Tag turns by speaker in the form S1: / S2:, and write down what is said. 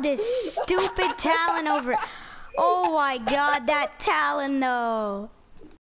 S1: this stupid Talon over. Oh my god, that Talon though.